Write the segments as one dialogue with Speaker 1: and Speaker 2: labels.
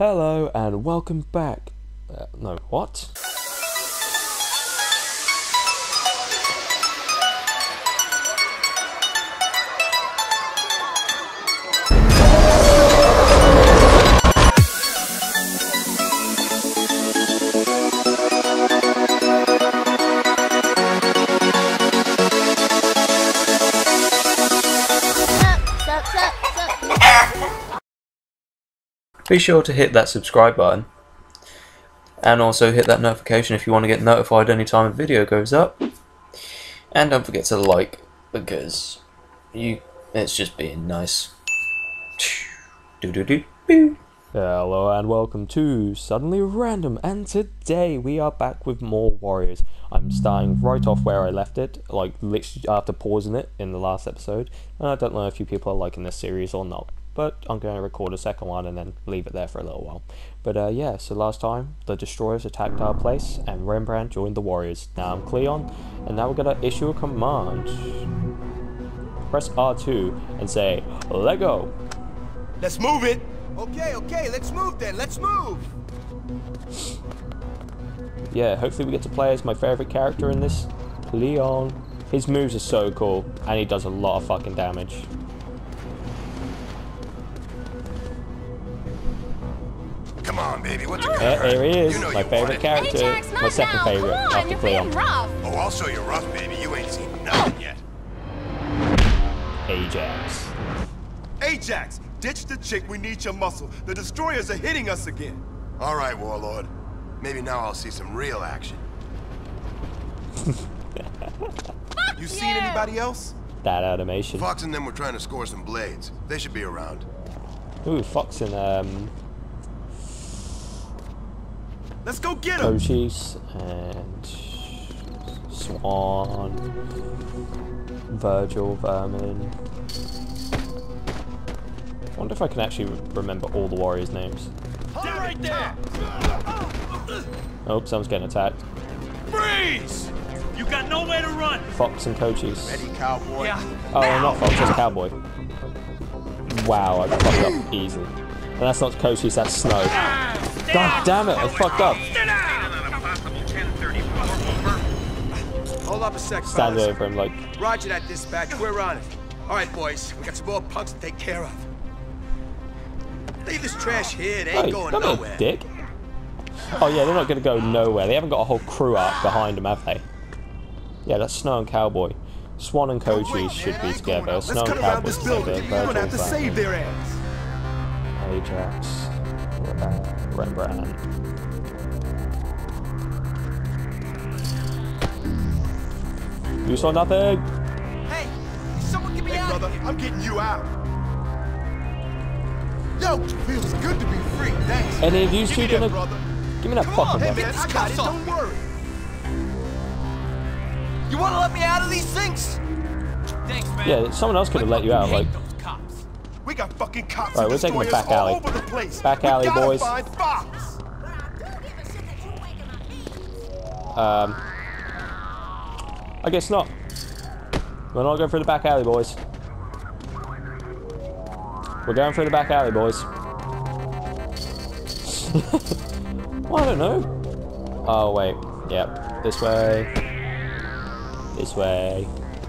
Speaker 1: Hello and welcome back. Uh, no, what? Be sure to hit that subscribe button. And also hit that notification if you want to get notified anytime a video goes up. And don't forget to like, because you it's just being nice. Do do do do. Hello and welcome to Suddenly Random, and today we are back with more Warriors. I'm starting right off where I left it, like literally after pausing it in the last episode. And I don't know if you people are liking this series or not, but I'm going to record a second one and then leave it there for a little while. But uh, yeah, so last time the Destroyers attacked our place and Rembrandt joined the Warriors. Now I'm Cleon, and now we're gonna issue a command. Press R2 and say, Lego.
Speaker 2: Let's move it. Okay, okay, let's move then. Let's move.
Speaker 1: yeah, hopefully we get to play as my favorite character in this, Leon. His moves are so cool, and he does a lot of fucking damage.
Speaker 2: On, baby. What's your
Speaker 1: Yeah, there he is,
Speaker 2: You know
Speaker 1: my favorite
Speaker 2: it.
Speaker 1: character,
Speaker 3: Ajax,
Speaker 1: my second
Speaker 3: now.
Speaker 1: favorite
Speaker 3: Come on,
Speaker 1: after
Speaker 3: you're
Speaker 1: Cleon.
Speaker 3: rough.
Speaker 2: Oh, I'll show you rough, baby. You ain't seen nothing yet.
Speaker 1: Ajax.
Speaker 2: Ajax, ditch the chick. We need your muscle. The destroyers are hitting us again. All right, Warlord. Maybe now I'll see some real action. you seen
Speaker 3: you.
Speaker 2: anybody else?
Speaker 1: That animation.
Speaker 4: Fox and them were trying to score some blades. They should be around.
Speaker 1: Ooh, Fox and um,
Speaker 2: Let's go get him.
Speaker 1: Cochise and Swan, Virgil, Vermin. I wonder if I can actually remember all the warriors' names.
Speaker 2: right there.
Speaker 1: Oh, someone's getting attacked.
Speaker 2: Freeze!
Speaker 5: You got nowhere to run.
Speaker 1: Fox and Cochise.
Speaker 2: Ready, cowboy.
Speaker 5: Yeah.
Speaker 1: Oh, not Fox, that's Cowboy. Wow, I fucked up easily. And that's not Cochise, that's Snow. God damn it, I fucked up.
Speaker 6: Hold up a sec,
Speaker 1: Stand
Speaker 6: fellas.
Speaker 1: over him like,
Speaker 6: Roger that dispatch. We're on it. All right, boys. We got some more punks to take care of. Leave this trash here. It ain't
Speaker 1: hey,
Speaker 6: going nowhere.
Speaker 1: dick. Oh yeah, they're not going to go nowhere. They haven't got a whole crew up behind them, have they? Yeah, that's Snow and Cowboy. Swan and Cochise should be together.
Speaker 2: Let's
Speaker 1: Snow and Cowboy
Speaker 2: this
Speaker 1: together.
Speaker 2: building. We're gonna have to save their ass.
Speaker 1: Ajax. Rembrandt. You saw nothing?
Speaker 6: Hey, someone get me
Speaker 2: Hey,
Speaker 6: out
Speaker 2: brother,
Speaker 6: of here.
Speaker 2: I'm getting you out. Yo, feels good to be free. Thanks.
Speaker 1: Any of you
Speaker 2: Give
Speaker 1: two gonna
Speaker 2: brother.
Speaker 1: give me that
Speaker 2: Come on,
Speaker 1: fucking
Speaker 2: hey,
Speaker 1: weapon?
Speaker 2: man, I got it. Don't worry.
Speaker 6: You want to let me out of these things?
Speaker 5: Thanks, man.
Speaker 1: Yeah, someone else could have let you out. Like,
Speaker 5: those cops.
Speaker 2: We got fucking cops
Speaker 1: Right,
Speaker 2: and
Speaker 1: we're taking the back alley.
Speaker 2: all over the place.
Speaker 1: Back alley, boys. Um, I guess not. We're not going through the back alley, boys. We're going through the back alley, boys. well, I don't know. Oh wait, yep. This way. This way.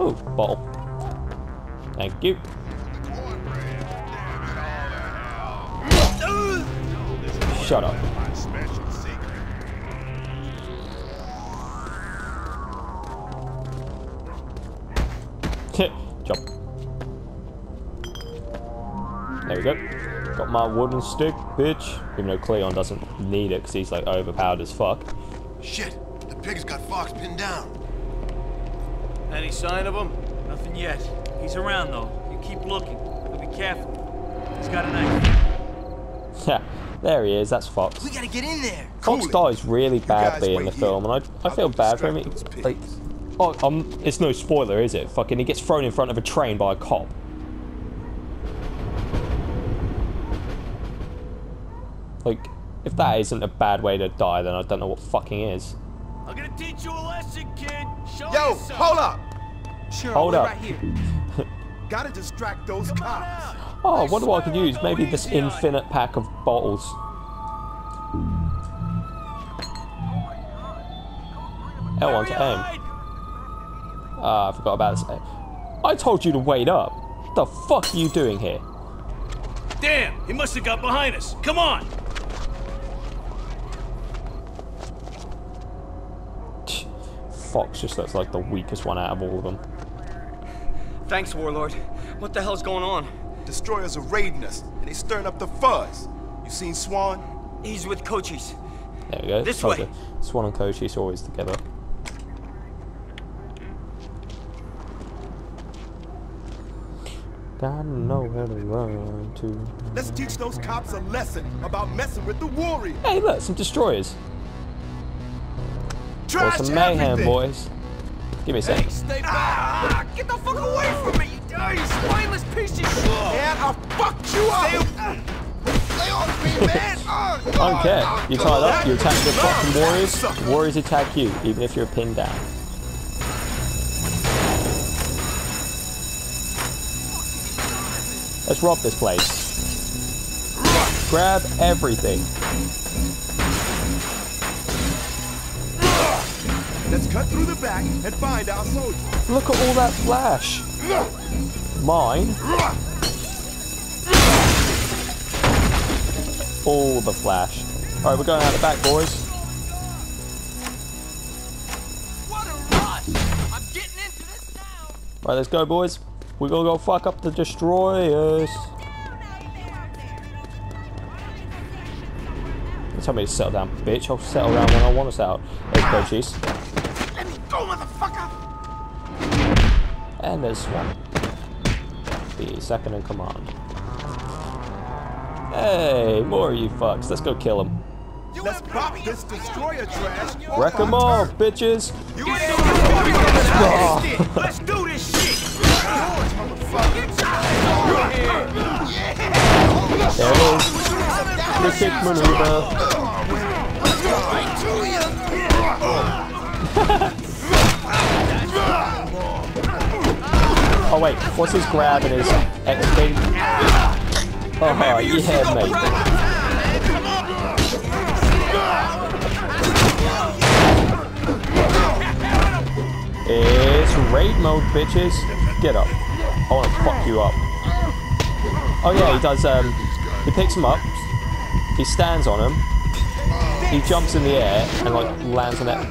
Speaker 1: Oh, bottle. Thank you. Shut up. Jump. There we go. Got my wooden stick, bitch. Even though Cleon doesn't need it because he's like overpowered as fuck.
Speaker 4: Shit! The pig's got Fox pinned down.
Speaker 5: Any sign of him? Nothing yet. He's around though. You keep looking. But be careful. He's got a knife.
Speaker 1: Yeah, there he is. That's Fox.
Speaker 6: We gotta get in there.
Speaker 1: Fox
Speaker 2: Cool
Speaker 1: dies really badly in the
Speaker 2: wait
Speaker 1: film,
Speaker 2: here.
Speaker 1: and I, I
Speaker 2: I'll
Speaker 1: feel bad for him. Like,
Speaker 2: pigs.
Speaker 1: oh, um, it's no spoiler, is it? Fucking, he gets thrown in front of a train by a cop. Like, if that isn't a bad way to die, then I don't know what fucking is.
Speaker 5: I'm gonna teach you a lesson, kid. Show
Speaker 2: Yo, hold up.
Speaker 6: Sure,
Speaker 1: Hold up.
Speaker 6: right here.
Speaker 2: Gotta distract those cops.
Speaker 1: Oh, I wonder what I could use. Maybe this infinite pack of bottles. L1 to aim. Ah, uh, I forgot about this aim. I told you to wait up. What the fuck are you doing here?
Speaker 5: Damn, he must have got behind us. Come on.
Speaker 1: Fox just looks like the weakest one out of all of them.
Speaker 6: Thanks, Warlord. What the hell's going on?
Speaker 2: Destroyers are raiding us, and they stirring up the fuzz. You seen Swan?
Speaker 6: He's with Cochise.
Speaker 1: There we go.
Speaker 6: This
Speaker 1: Told
Speaker 6: way.
Speaker 1: Swan and Cochise always together. Gotta know where to run to.
Speaker 2: Let's teach those cops a lesson about messing with the warrior.
Speaker 1: Hey, look, some destroyers. Or some mayhem,
Speaker 2: everything.
Speaker 1: boys. Give me a second.
Speaker 6: Stay back! Ah, get the fuck away from me, you spineless piece of shit!
Speaker 2: Man, I fucked you up.
Speaker 4: Lay off me, man! Oh,
Speaker 1: I don't care. You tied up, you attack the fucking warriors, warriors attack you, even if you're pinned down. Let's rob this place. Grab everything.
Speaker 2: Let's cut through the back and find our soldiers.
Speaker 1: Look at all that flash. Mine. All the flash. Alright, we're going out the back, boys.
Speaker 6: What a rush! I'm getting into this now!
Speaker 1: Right, let's go, boys. We're gonna go fuck up the destroyers. Tell me to settle down, bitch. I'll settle down when I want to settle. There's Cochise.
Speaker 6: Let me go, motherfucker!
Speaker 1: And there's Swan. The second in command. Hey, more of you fucks. Let's go kill them.
Speaker 2: Let's pop this destroyer trash.
Speaker 1: Wreck them all, bitches.
Speaker 6: You ain't no! Ah. Let's do this shit!
Speaker 1: There it is. The kick maneuver. Wait, what's his grab and his X thing? Oh yeah, mate. It's raid mode, bitches. Get up. I want to fuck you up. Oh yeah, he does. Um, he picks him up. He stands on him. He jumps in the air and like lands on that.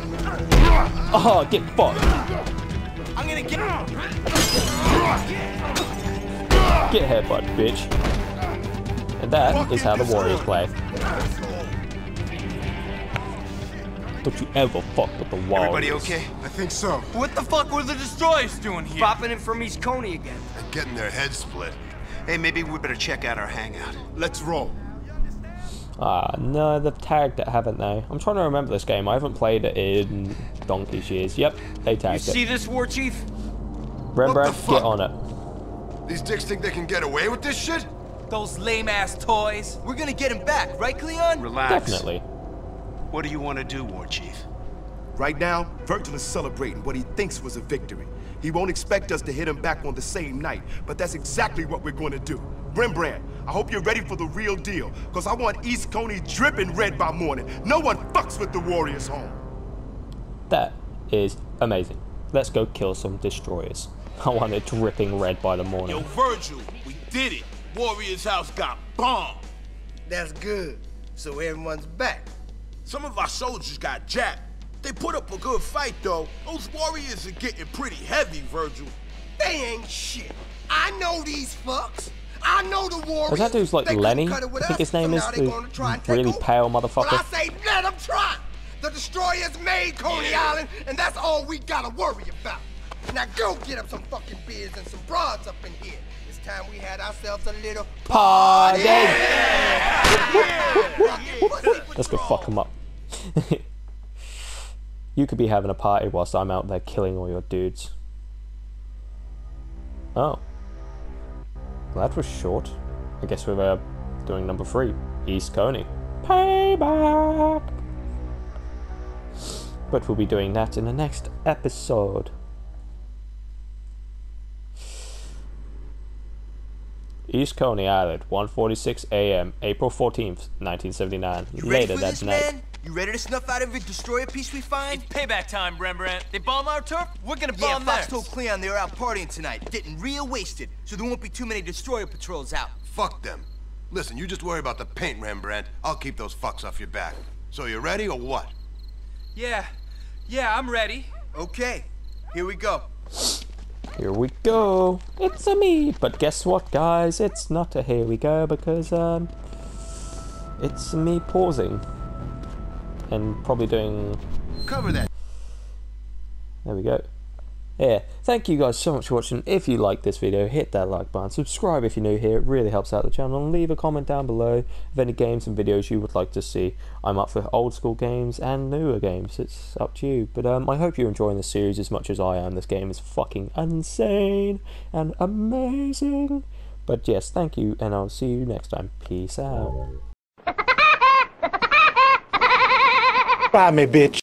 Speaker 1: Oh, get fucked.
Speaker 6: I'm gonna get...
Speaker 1: Get headbutt, bitch. And that is how the Warriors play. Don't you ever fuck with the Warriors.
Speaker 4: Everybody okay? I think so.
Speaker 5: What the fuck were the destroyers doing here?
Speaker 6: Popping in from East Coney again.
Speaker 4: And getting their heads split.
Speaker 7: Hey, maybe we better check out our hangout.
Speaker 2: Let's roll.
Speaker 1: Ah, no, they've tagged it, haven't they? I'm trying to remember this game. I haven't played it in donkey's years. Yep, they tagged
Speaker 6: You
Speaker 1: tagged
Speaker 6: see this, War Chief?
Speaker 1: Rembrandt,
Speaker 4: fuck?
Speaker 1: get on it.
Speaker 4: These dicks think they can get away with this shit?
Speaker 6: Those lame-ass toys. We're gonna get him back, right, Cleon?
Speaker 7: Relax.
Speaker 1: Definitely.
Speaker 7: What do you want to do, War Chief?
Speaker 2: Right now, Virgil is celebrating what he thinks was a victory. He won't expect us to hit him back on the same night, but that's exactly what we're going to do. Rembrandt, I hope you're ready for the real deal, because I want East Coney dripping red by morning. No one fucks with the Warriors home.
Speaker 1: That is amazing. Let's go kill some destroyers. I want it dripping red by the morning.
Speaker 8: Yo, Virgil, we did it. Warrior's house got bombed.
Speaker 6: That's good. So everyone's back.
Speaker 8: Some of our soldiers got jacked. They put up a good fight, though. Those warriors are getting pretty heavy, Virgil.
Speaker 6: They ain't shit. I know these fucks. I know the warriors.
Speaker 1: Was that dude's like
Speaker 6: They
Speaker 1: Lenny?
Speaker 6: cut it with
Speaker 1: I think
Speaker 6: us,
Speaker 1: his name
Speaker 6: so
Speaker 1: is
Speaker 6: now
Speaker 1: the
Speaker 6: gonna try and take
Speaker 1: really
Speaker 6: over.
Speaker 1: pale
Speaker 6: But I
Speaker 1: motherfucker.
Speaker 6: say let them try. The destroyers made Coney Island, and that's all we gotta worry about. Now go get up some fucking beers and some broads up in here. It's time we had ourselves a little
Speaker 1: Party!
Speaker 6: Let's
Speaker 1: Let's go fuck them up. you could be having a party whilst I'm out there killing all your dudes. Oh. Well, that was short. I guess we're uh, doing number three. East Coney. Payback! But we'll be doing that in the next episode. East Coney Island, 1:46 a.m., April 14th, 1979.
Speaker 6: You ready
Speaker 1: Later
Speaker 6: for
Speaker 1: that
Speaker 6: this,
Speaker 1: night.
Speaker 6: man? You ready to snuff out every destroyer piece we find?
Speaker 5: It's payback time, Rembrandt. They bomb our turf, we're gonna bomb
Speaker 6: Yeah,
Speaker 5: bomb
Speaker 6: Fox told Cleon they were out partying tonight, getting real wasted, so there won't be too many destroyer patrols out.
Speaker 4: Fuck them. Listen, you just worry about the paint, Rembrandt. I'll keep those fucks off your back. So you ready or what?
Speaker 5: Yeah, yeah, I'm ready.
Speaker 6: Okay, here we go.
Speaker 1: Here we go. It's a me. But guess what, guys? It's not a here we go because um, it's me pausing and probably doing.
Speaker 4: Cover that.
Speaker 1: There we go. Yeah, thank you guys so much for watching. If you like this video, hit that like button, subscribe if you're new here, it really helps out the channel, and leave a comment down below of any games and videos you would like to see. I'm up for old school games and newer games, it's up to you. But um, I hope you're enjoying this series as much as I am. This game is fucking insane and amazing. But yes, thank you, and I'll see you next time. Peace out.
Speaker 9: Try me, bitch.